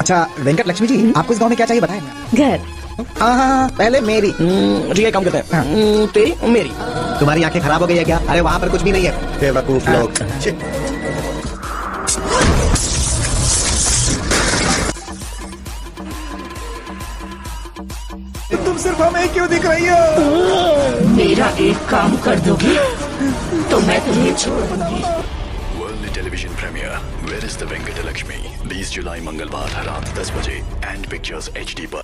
अच्छा वेंकट लक्ष्मी जी आपको इस गाँव में क्या चाहिए बताएँ? घर। हाँ हाँ हाँ, पहले मेरी। ठीक है काम करते हैं। हम्म, तेरी मेरी। तुम्हारी आँखें खराब हो गई है क्या? अरे वहाँ पर कुछ भी नहीं है। बेवकूफ़ लोग। तुम सिर्फ़ हमें क्यों दिख रही हो? मेरा एक काम कर दोगी तो मैं तुम्हें छोड़ दूँगी। World television premiere where is the Venkat Lakshmi 20 जुलाई मंगलवार रात 10 बजे. एंड पिक्चर्स एचडी पर.